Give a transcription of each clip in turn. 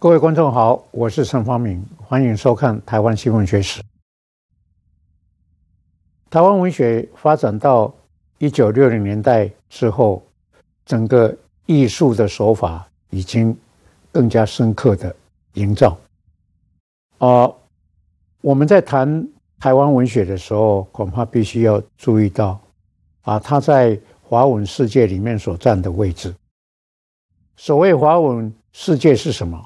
各位观众好，我是陈方明，欢迎收看《台湾新闻学史》。台湾文学发展到一九六零年代之后，整个艺术的手法已经更加深刻的营造。啊，我们在谈台湾文学的时候，恐怕必须要注意到，啊，它在华文世界里面所占的位置。所谓华文世界是什么？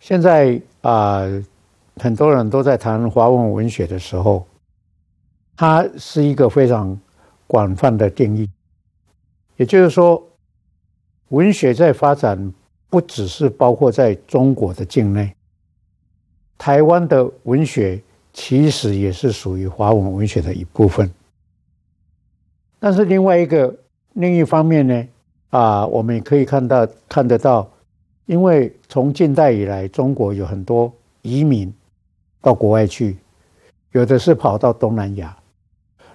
现在啊，很多人都在谈华文文学的时候。它是一个非常广泛的定义，也就是说，文学在发展不只是包括在中国的境内，台湾的文学其实也是属于华文文学的一部分。但是另外一个另一方面呢，啊，我们也可以看到看得到，因为从近代以来，中国有很多移民到国外去，有的是跑到东南亚。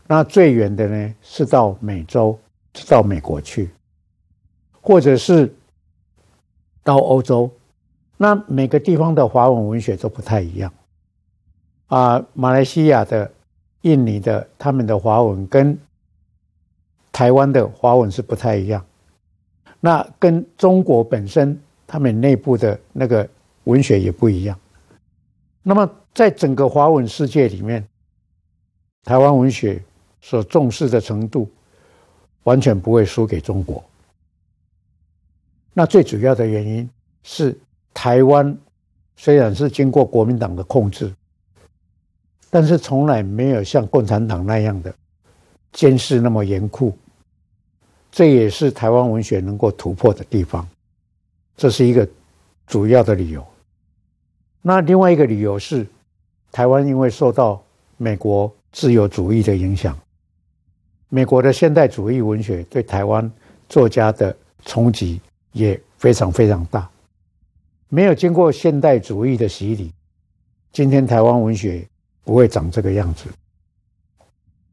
那最远的呢，是到美洲，到美国去，或者是到欧洲。那每个地方的华文文学都不太一样啊。马来西亚的、印尼的，他们的华文跟台湾的华文是不太一样。那跟中国本身他们内部的那个文学也不一样。那么在整个华文世界里面，台湾文学。所重视的程度，完全不会输给中国。那最主要的原因是，台湾虽然是经过国民党的控制，但是从来没有像共产党那样的监视那么严酷。这也是台湾文学能够突破的地方，这是一个主要的理由。那另外一个理由是，台湾因为受到美国自由主义的影响。美国的现代主义文学对台湾作家的冲击也非常非常大。没有经过现代主义的洗礼，今天台湾文学不会长这个样子。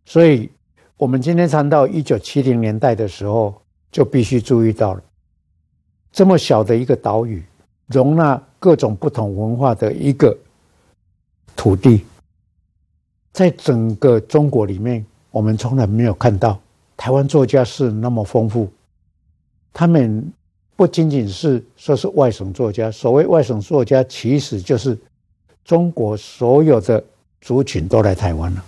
所以，我们今天谈到一九七零年代的时候，就必须注意到了这么小的一个岛屿，容纳各种不同文化的一个土地，在整个中国里面。我们从来没有看到台湾作家是那么丰富，他们不仅仅是说是外省作家，所谓外省作家，其实就是中国所有的族群都来台湾了。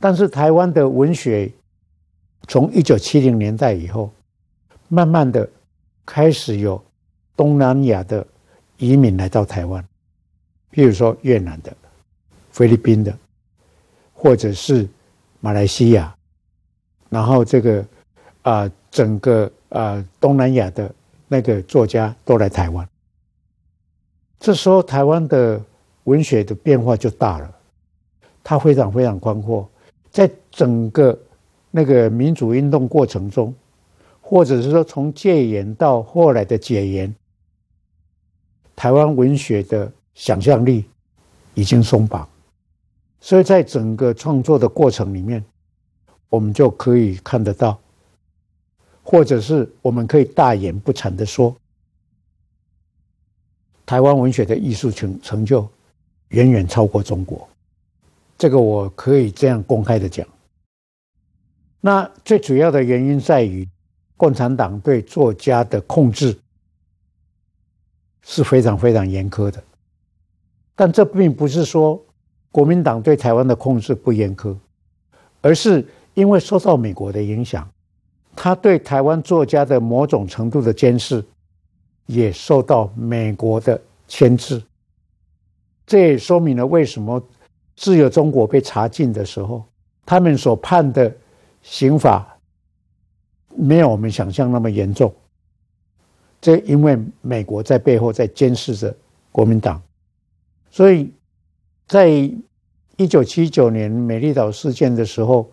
但是台湾的文学从一九七零年代以后，慢慢的开始有东南亚的移民来到台湾，譬如说越南的、菲律宾的，或者是。马来西亚，然后这个啊，整个啊东南亚的那个作家都来台湾。这时候台湾的文学的变化就大了，它非常非常宽阔。在整个那个民主运动过程中，或者是说从戒严到后来的解严，台湾文学的想象力已经松绑。所以在整个创作的过程里面，我们就可以看得到，或者是我们可以大言不惭的说，台湾文学的艺术成成就远远超过中国，这个我可以这样公开的讲。那最主要的原因在于，共产党对作家的控制是非常非常严苛的，但这并不是说。国民党对台湾的控制不严苛，而是因为受到美国的影响，他对台湾作家的某种程度的监视，也受到美国的牵制。这也说明了为什么自由中国被查禁的时候，他们所判的刑法没有我们想象那么严重。这因为美国在背后在监视着国民党，所以。在一九七九年美丽岛事件的时候，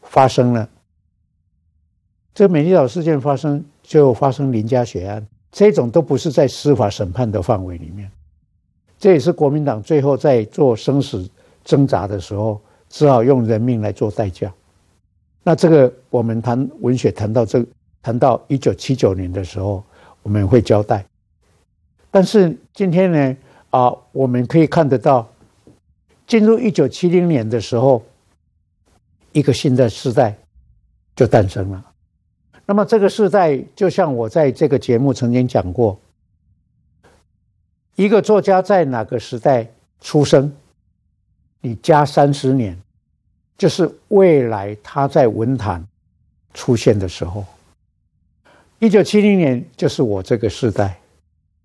发生了。这美丽岛事件发生就发生林家血案，这种都不是在司法审判的范围里面。这也是国民党最后在做生死挣扎的时候，只好用人命来做代价。那这个我们谈文学谈到这谈到一九七九年的时候，我们会交代。但是今天呢，啊，我们可以看得到，进入一九七零年的时候，一个新的时代就诞生了。那么这个时代，就像我在这个节目曾经讲过，一个作家在哪个时代出生，你加三十年，就是未来他在文坛出现的时候。一九七零年就是我这个时代。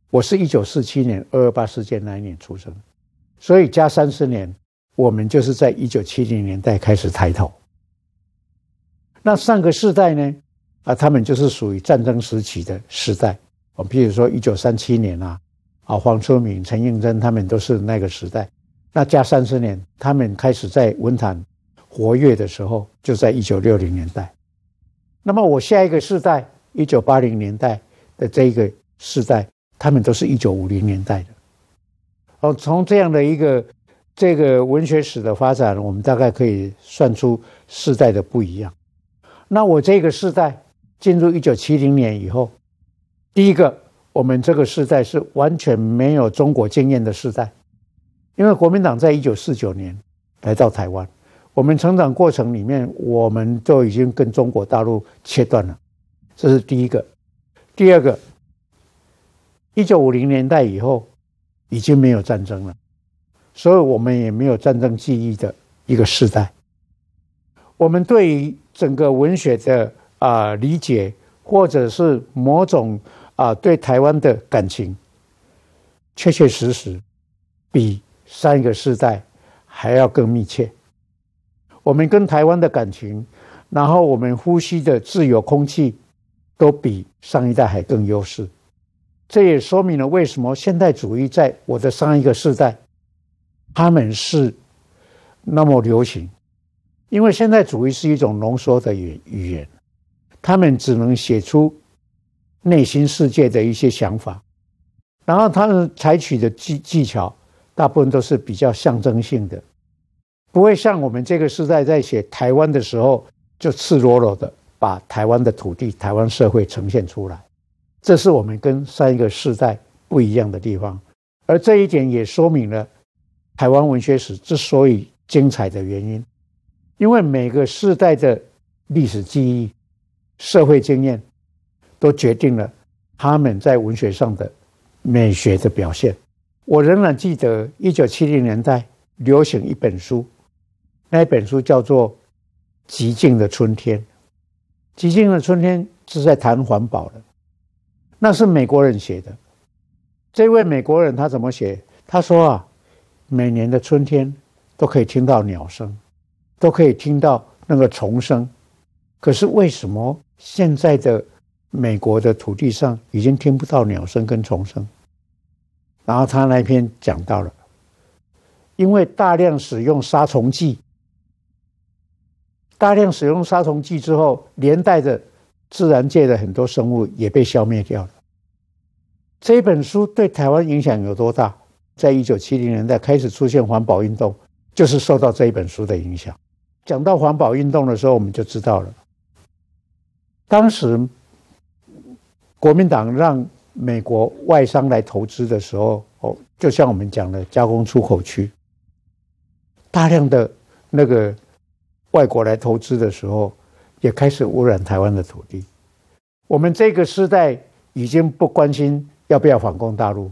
我是一九四七年二二八事件那一年出生，所以加三十年，我们就是在一九七零年代开始抬头。那上个世代呢？啊，他们就是属于战争时期的时代。我比如说一九三七年啊，啊，黄春明、陈应真他们都是那个时代。那加三十年，他们开始在文坛活跃的时候，就在一九六零年代。那么我下一个世代，一九八零年代的这一个世代。他们都是一九五零年代的，哦，从这样的一个这个文学史的发展，我们大概可以算出世代的不一样。那我这个世代进入一九七零年以后，第一个，我们这个世代是完全没有中国经验的世代，因为国民党在一九四九年来到台湾，我们成长过程里面，我们都已经跟中国大陆切断了，这是第一个。第二个。一九五零年代以后，已经没有战争了，所以我们也没有战争记忆的一个时代。我们对于整个文学的啊理解，或者是某种啊对台湾的感情，确确实实比上一个世代还要更密切。我们跟台湾的感情，然后我们呼吸的自由空气，都比上一代还更优势。这也说明了为什么现代主义在我的上一个世代，他们是那么流行，因为现代主义是一种浓缩的语语言，他们只能写出内心世界的一些想法，然后他们采取的技技巧大部分都是比较象征性的，不会像我们这个时代在写台湾的时候，就赤裸裸的把台湾的土地、台湾社会呈现出来。这是我们跟上一个世代不一样的地方，而这一点也说明了台湾文学史之所以精彩的原因，因为每个世代的历史记忆、社会经验，都决定了他们在文学上的美学的表现。我仍然记得一九七零年代流行一本书，那本书叫做《极静的春天》，《极静的春天》是在谈环保的。那是美国人写的。这位美国人他怎么写？他说啊，每年的春天都可以听到鸟声，都可以听到那个虫声。可是为什么现在的美国的土地上已经听不到鸟声跟虫声？然后他那篇讲到了，因为大量使用杀虫剂，大量使用杀虫剂之后，连带着。自然界的很多生物也被消灭掉了。这本书对台湾影响有多大？在一九七零年代开始出现环保运动，就是受到这一本书的影响。讲到环保运动的时候，我们就知道了，当时国民党让美国外商来投资的时候，哦，就像我们讲的加工出口区，大量的那个外国来投资的时候。也开始污染台湾的土地。我们这个时代已经不关心要不要反攻大陆，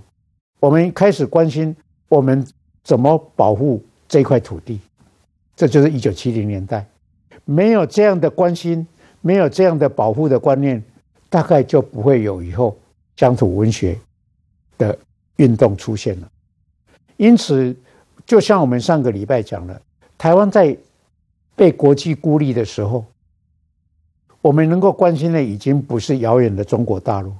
我们开始关心我们怎么保护这块土地。这就是一九七零年代，没有这样的关心，没有这样的保护的观念，大概就不会有以后乡土文学的运动出现了。因此，就像我们上个礼拜讲的，台湾在被国际孤立的时候。我们能够关心的已经不是遥远的中国大陆，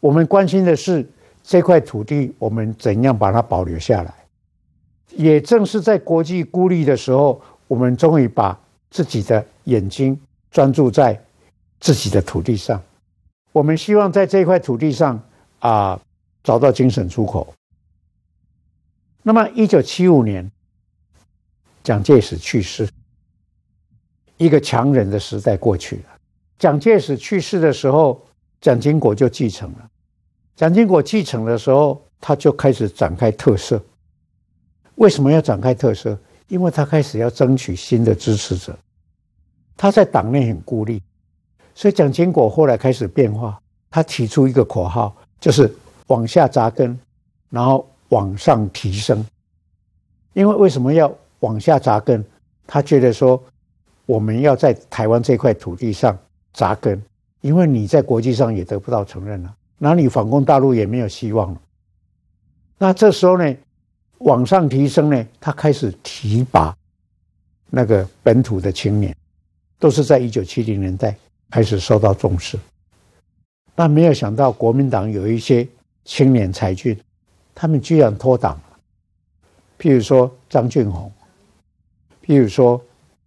我们关心的是这块土地，我们怎样把它保留下来。也正是在国际孤立的时候，我们终于把自己的眼睛专注在自己的土地上。我们希望在这块土地上啊找到精神出口。那么，一九七五年，蒋介石去世，一个强人的时代过去了。蒋介石去世的时候，蒋经国就继承了。蒋经国继承的时候，他就开始展开特色。为什么要展开特色？因为他开始要争取新的支持者。他在党内很孤立，所以蒋经国后来开始变化。他提出一个口号，就是往下扎根，然后往上提升。因为为什么要往下扎根？他觉得说，我们要在台湾这块土地上扎根，因为你在国际上也得不到承认了，哪里反攻大陆也没有希望了。那这时候呢，往上提升呢，他开始提拔那个本土的青年，都是在一九七零年代开始受到重视。但没有想到，国民党有一些青年才俊，他们居然脱党了。譬如说张俊宏，譬如说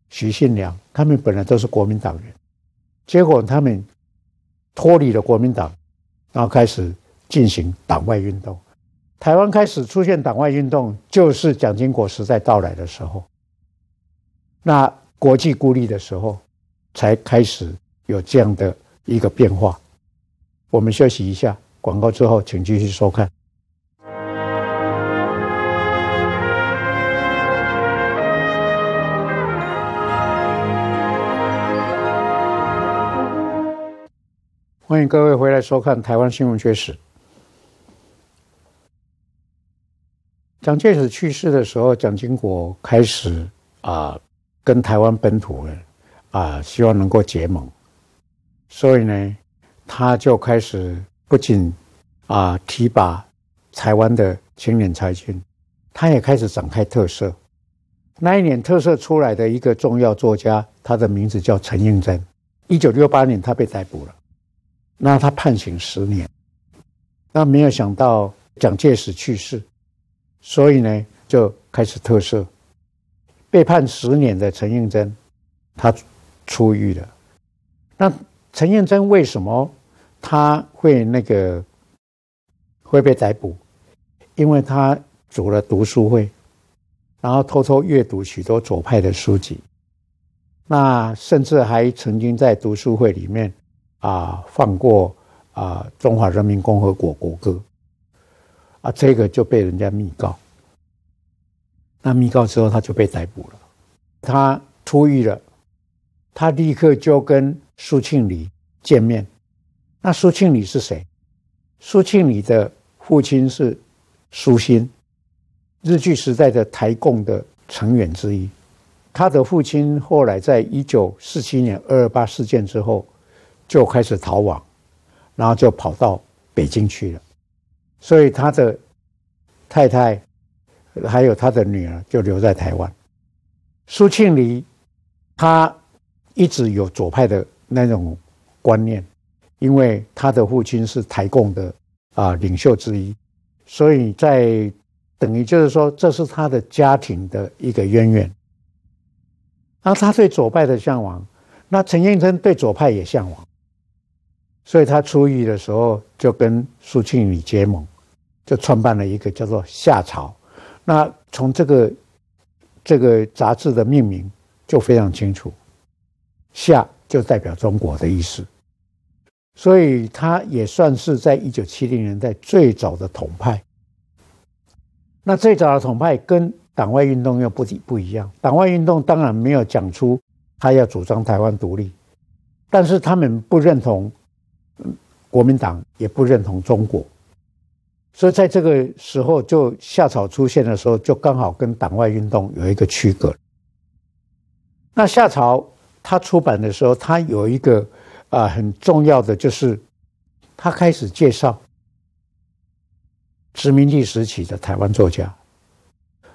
徐信良，他们本来都是国民党人，结果他们脱离了国民党，然后开始进行党外运动。台湾开始出现党外运动，就是蒋经国时代到来的时候。那国际孤立的时候，才开始有这样的一个变化。我们休息一下，广告之后，请继续收看。欢迎各位回来收看《台湾新闻学史》。蒋介石去世的时候，蒋经国开始啊，跟台湾本土人啊，希望能够结盟，所以呢。他就开始不仅啊提拔台湾的青年才俊，他也开始展开特色。那一年特色出来的一个重要作家，他的名字叫陈应真。一九六八年他被逮捕了，那他判刑十年。那没有想到蒋介石去世，所以呢就开始特赦。被判十年的陈应真，他出狱了。那陈应真为什么？他会那个会被逮捕，因为他组了读书会，然后偷偷阅读许多左派的书籍，那甚至还曾经在读书会里面啊放过啊中华人民共和国国歌，啊这个就被人家密告，那密告之后他就被逮捕了，他出狱了，他立刻就跟苏庆礼见面。那苏庆礼是谁？苏庆礼的父亲是苏新，日据时代的台共的成员之一。他的父亲后来在一九四七年二二八事件之后，就开始逃亡，然后就跑到北京去了。所以他的太太还有他的女儿就留在台湾。苏庆黎他一直有左派的那种观念。因为他的父亲是台共的啊领袖之一，所以在等于就是说，这是他的家庭的一个渊源。那他对左派的向往，那陈应真对左派也向往，所以他出狱的时候就跟苏庆礼结盟，就创办了一个叫做《夏朝》。那从这个这个杂志的命名就非常清楚，“夏”就代表中国的意思。所以，他也算是在一九七零年代最早的统派。那最早的统派跟党外运动又不不一样。党外运动当然没有讲出他要主张台湾独立，但是他们不认同国民党，也不认同中国。所以在这个时候，就夏草出现的时候，就刚好跟党外运动有一个区隔。那夏草他出版的时候，他有一个。啊，很重要的就是，他开始介绍殖民地时期的台湾作家。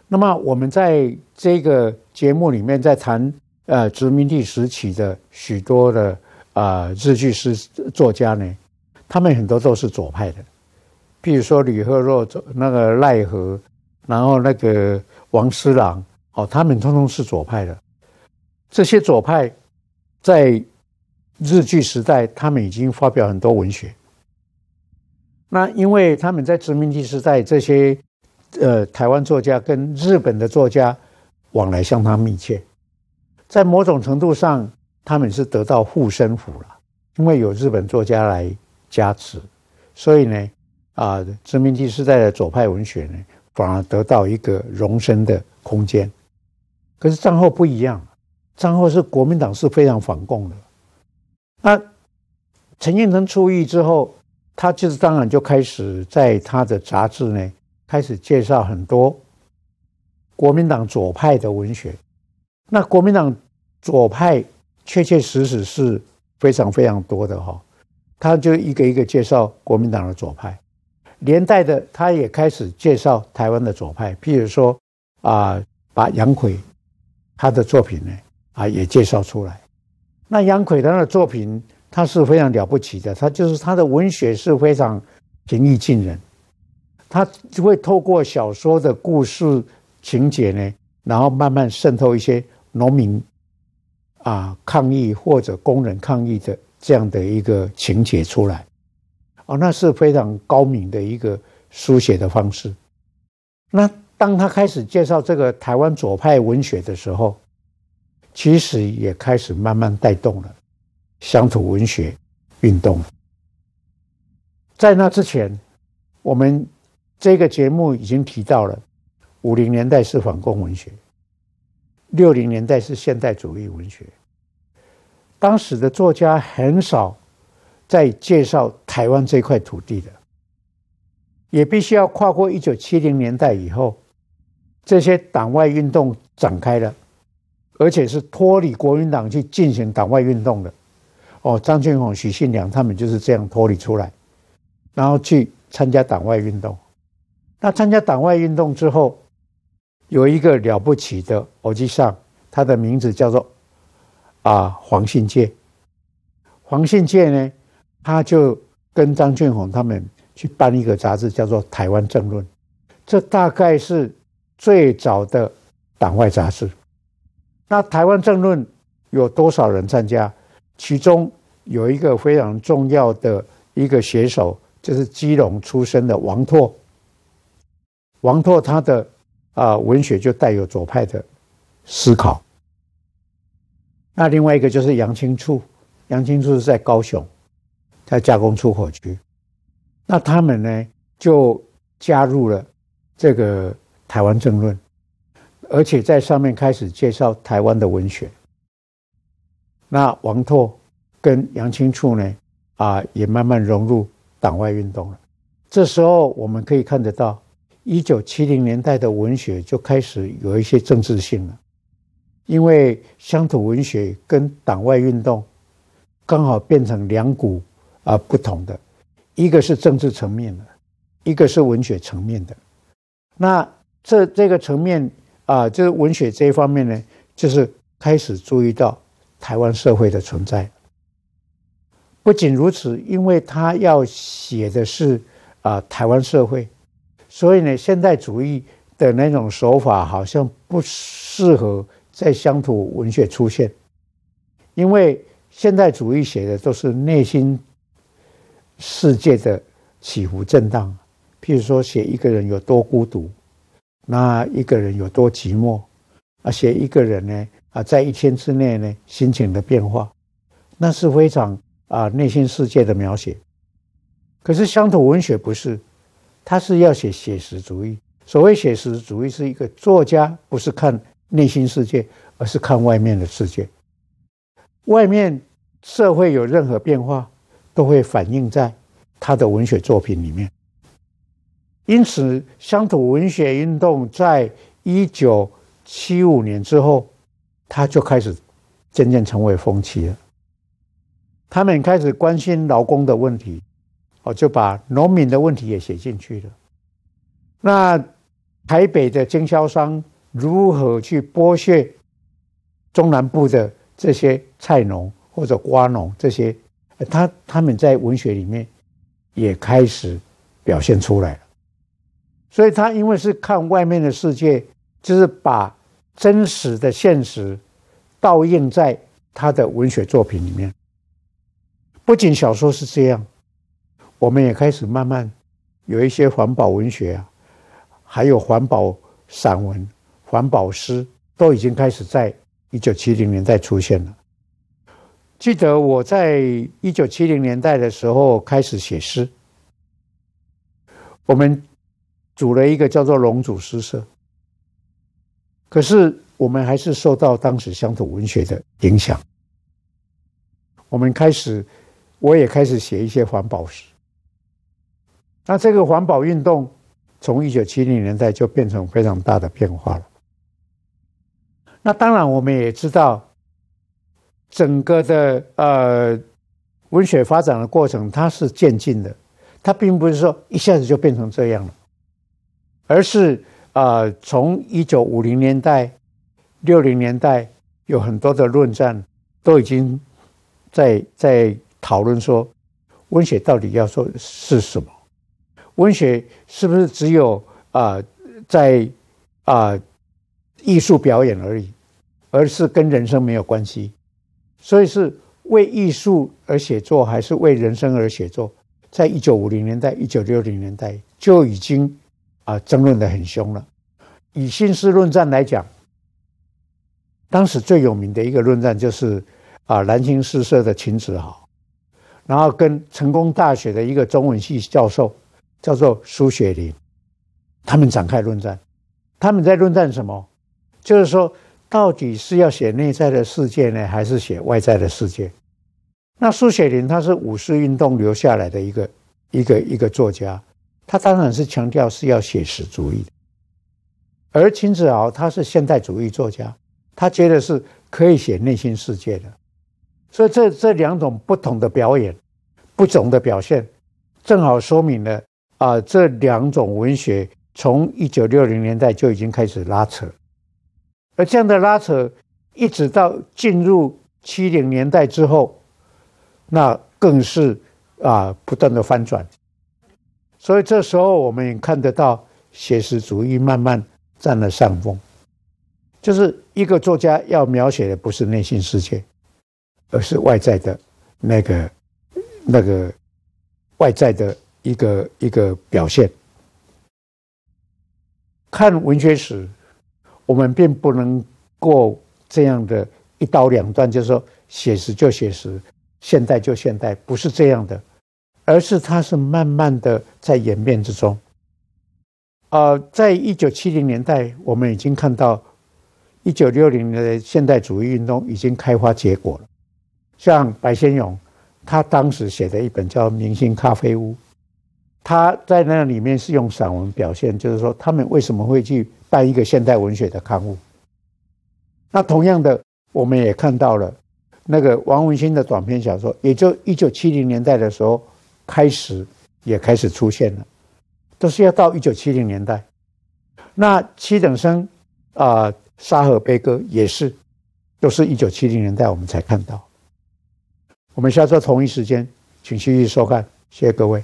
那么，我们在这个节目里面在谈呃殖民地时期的许多的啊日剧诗作家呢，他们很多都是左派的，比如说吕赫若、那个赖和，然后那个王思郎，哦，他们通通是左派的。这些左派在日据时代，他们已经发表很多文学。那因为他们在殖民地时代，这些呃台湾作家跟日本的作家往来相当密切，在某种程度上，他们是得到护身符了，因为有日本作家来加持，所以呢，啊殖民地时代的左派文学呢，反而得到一个容身的空间。可是战后不一样，战后是国民党是非常反共的。那陈建成出狱之后，他就是当然就开始在他的杂志呢，开始介绍很多国民党左派的文学。那国民党左派确确实实是非常非常多的哈，他就一个一个介绍国民党的左派，连带的他也开始介绍台湾的左派，譬如说啊，把杨奎他的作品呢啊也介绍出来。那杨奎他的作品。他是非常了不起的，他就是他的文学是非常平易近人，他就会透过小说的故事情节呢，然后慢慢渗透一些农民啊抗议或者工人抗议的这样的一个情节出来，哦，那是非常高明的一个书写的方式。那当他开始介绍这个台湾左派文学的时候，其实也开始慢慢带动了。乡土文学运动，在那之前，我们这个节目已经提到了，五零年代是反共文学，六零年代是现代主义文学。当时的作家很少在介绍台湾这块土地的，也必须要跨过一九七零年代以后，这些党外运动展开了，而且是脱离国民党去进行党外运动的。哦，张俊宏、许信良他们就是这样脱离出来，然后去参加党外运动。那参加党外运动之后，有一个了不起的偶记上，他的名字叫做啊黄信介。黄信介呢，他就跟张俊宏他们去办一个杂志，叫做《台湾政论》，这大概是最早的党外杂志。那《台湾政论》有多少人参加？其中有一个非常重要的一个写手，就是基隆出身的王拓。王拓他的啊文学就带有左派的思考。那另外一个就是杨清处，杨清处是在高雄，在加工出口区。那他们呢就加入了这个台湾政论，而且在上面开始介绍台湾的文学。那王拓跟杨清处呢，啊，也慢慢融入党外运动了。这时候我们可以看得到，一九七零年代的文学就开始有一些政治性了，因为乡土文学跟党外运动刚好变成两股啊不同的，一个是政治层面的，一个是文学层面的。那这这个层面啊，就是文学这一方面呢，就是开始注意到。台湾社会的存在，不仅如此，因为他要写的是啊台湾社会，所以呢，现代主义的那种手法好像不适合在乡土文学出现，因为现代主义写的都是内心世界的起伏震荡，譬如说写一个人有多孤独，那一个人有多寂寞，啊，写一个人呢？啊，在一天之内呢，心情的变化，那是非常啊内心世界的描写。可是乡土文学不是，它是要写写实主义。所谓写实主义，是一个作家不是看内心世界，而是看外面的世界。外面社会有任何变化，都会反映在他的文学作品里面。因此，乡土文学运动在一九七五年之后。他就开始渐渐成为风气了。他们开始关心劳工的问题，哦，就把农民的问题也写进去了。那台北的经销商如何去剥削中南部的这些菜农或者瓜农？这些他他们在文学里面也开始表现出来了。所以他因为是看外面的世界，就是把。真实的现实倒映在他的文学作品里面。不仅小说是这样，我们也开始慢慢有一些环保文学啊，还有环保散文、环保诗，都已经开始在一九七零年代出现了。记得我在一九七零年代的时候开始写诗，我们组了一个叫做龙祖诗社，可是我们还是受到当时乡土文学的影响。我们开始，我也开始写一些环保诗。那这个环保运动从一九七零年代就变成非常大的变化了。那当然，我们也知道，整个的呃文学发展的过程，它是渐进的，它并不是说一下子就变成这样了，而是啊，从一九五零年代、六零年代有很多的论战，都已经在在讨论说，文学到底要说是什么？文学是不是只有啊在啊？艺术表演而已，而是跟人生没有关系，所以是为艺术而写作，还是为人生而写作？在一九五零年代、一九六零年代就已经啊争论的很凶了。以新诗论战来讲，当时最有名的一个论战就是啊南京诗社的秦子豪，然后跟成功大学的一个中文系教授叫做苏雪林，他们展开论战。他们在论战什么？就是说，到底是要写内在的世界呢，还是写外在的世界？那苏雪林他是五四运动留下来的一个一个一个作家，他当然是强调是要写实主义的。而秦子豪他是现代主义作家，他觉得是可以写内心世界的。所以这这两种不同的表演，不同的表现，正好说明了啊，这两种文学从一九六零年代就已经开始拉扯。而这样的拉扯，一直到进入七零年代之后，那更是啊不断的翻转。所以这时候我们也看得到写实主义慢慢占了上风，就是一个作家要描写的不是内心世界，而是外在的那个那个外在的一个一个表现。看文学史。我们并不能过这样的一刀两断，就是说写实就写实，现代就现代，不是这样的，而是它是慢慢的在演变之中。呃，在一九七零年代，我们已经看到一九六零年的现代主义运动已经开花结果了。像白先勇，他当时写的一本叫《明星咖啡屋》，他在那里面是用散文表现，就是说他们为什么会去。办一个现代文学的刊物。那同样的，我们也看到了那个王文兴的短篇小说，也就一九七零年代的时候开始也开始出现了，都是要到一九七零年代。那七等生啊，沙河悲歌也是，都是一九七零年代我们才看到。我们下周同一时间，请继续收看，谢谢各位。